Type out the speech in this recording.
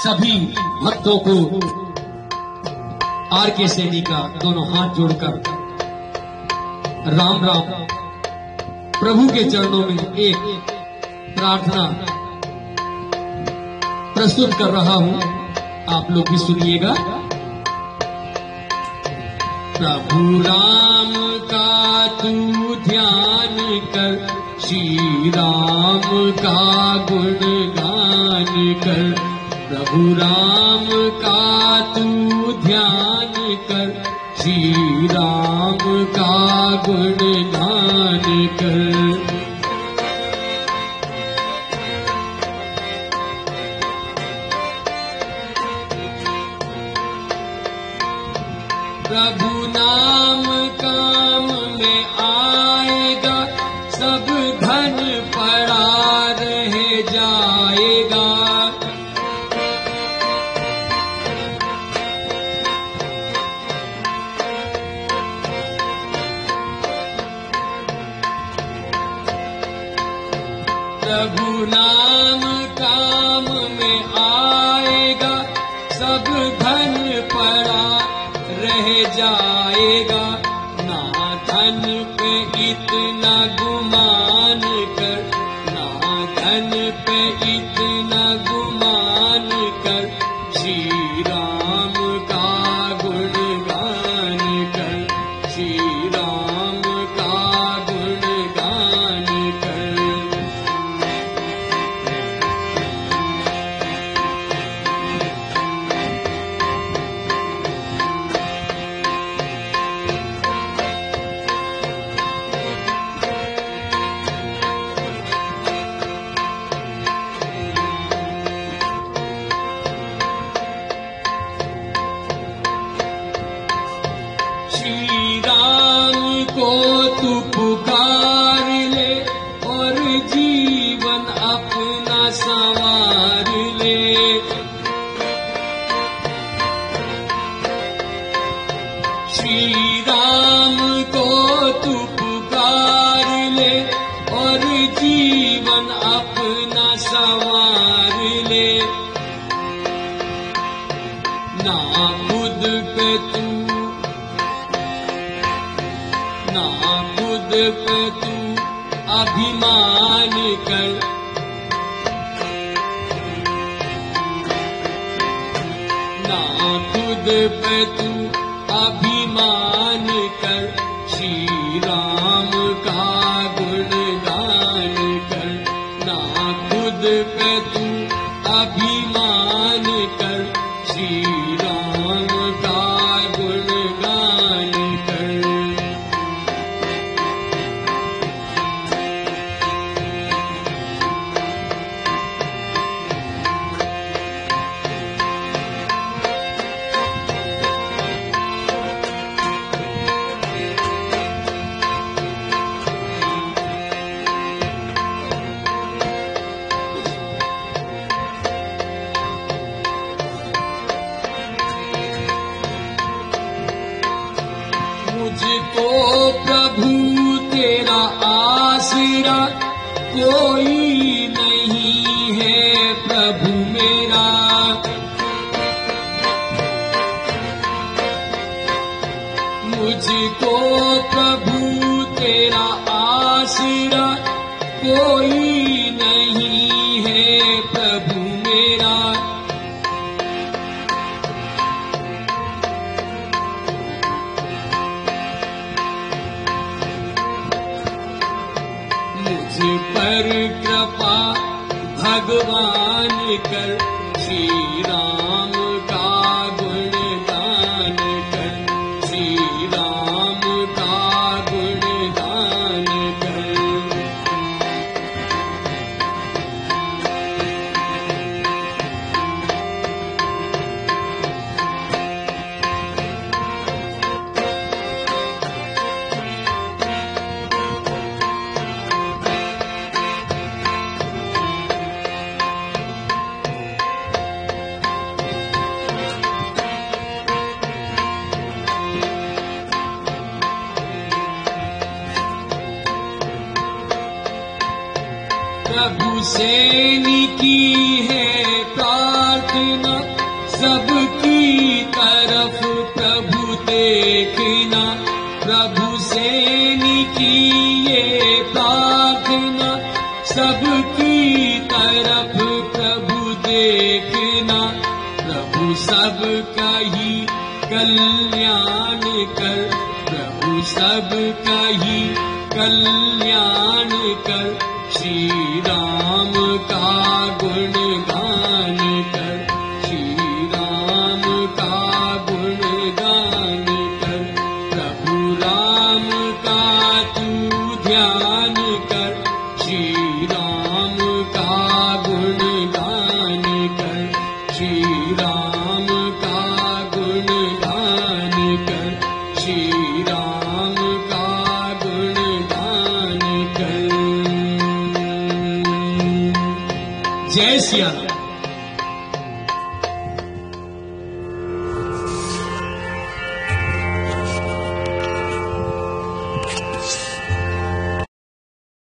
सभी भक्तों को आर के सैनी का दोनों हाथ जोड़कर राम राम प्रभु के चरणों में एक प्रार्थना प्रस्तुत कर रहा हूँ। आप लोग भी सुनिएगा। प्रभु राम का तू ध्यान कर, श्री राम का गुणगान कर। प्रभु राम का तू ध्यान कर श्री राम का गुणगान कर। प्रभु नाम काम में प्रभु नाम काम में आएगा सब धन पड़ा रह जाएगा। ना धन पे इतना गुमान कर ना धन पे इतना गुमान कर श्री राम का को तू पुकार ले और जीवन अपना संवार ले। श्री राम को तू पुकार ले और जीवन अपना संवार ले। ना खुद पे तू ना खुद पे तू अभिमान कर। ना खुद पे तू अभिमान कर। श्री राम का आसरा कोई नहीं है प्रभु मेरा। मुझको प्रभु तेरा आशीरा कोई नहीं भगवान श्री प्रभु से की है प्रार्थना, सबकी तरफ़ प्रभु देखना। प्रभु से निकिए प्रार्थना, सबकी तरफ़ प्रभु देखना। प्रभु सबका ही कल्याण कर, प्रभु सबका ही कल्याण कर। श्री राम exigência